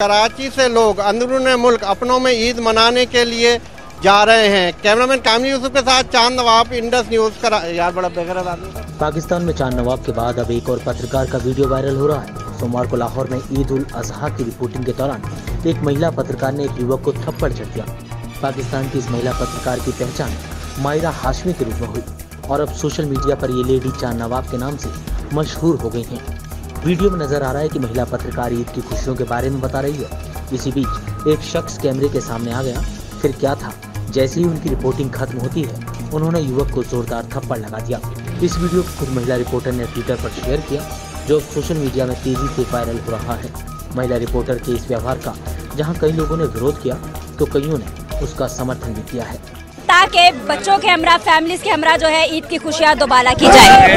कराची से लोग अंदरून मुल्क अपनों में ईद मनाने के लिए जा रहे हैं। कैमरामैन कामनी यूसुफ के साथ चाँद नवाब, इंडस न्यूज़ करा, यार बड़ा बेगरत पाकिस्तान में चाँद नवाब के बाद अब एक और पत्रकार का वीडियो वायरल हो रहा है। सोमवार को लाहौर में ईद उल अजहा की रिपोर्टिंग के दौरान एक महिला पत्रकार ने एक युवक को थप्पड़ चढ़ दिया। पाकिस्तान की इस महिला पत्रकार की पहचान मायरा हाशमी के रूप में हुई और अब सोशल मीडिया पर ये लेडी चाँद नवाब के नाम से मशहूर हो गई हैं। वीडियो में नज़र आ रहा है कि महिला पत्रकार ईद की खुशियों के बारे में बता रही है। इसी बीच, एक शख्स कैमरे के सामने आ गया। फिर क्या था? जैसे ही उनकी रिपोर्टिंग खत्म होती है, उन्होंने युवक को जोरदार थप्पड़ लगा दिया। इस वीडियो को खुद महिला रिपोर्टर ने ट्विटर पर शेयर किया, जो सोशल मीडिया में तेज़ी से वायरल हो रहा है। महिला रिपोर्टर के इस व्यवहार का, जहाँ कई लोगों ने विरोध किया तो कईयों ने उसका समर्थन भी किया है। ताकि बच्चों के हमरा फैमिलीज़ के हमरा जो है ईद की खुशियाँ दोबारा की जाए।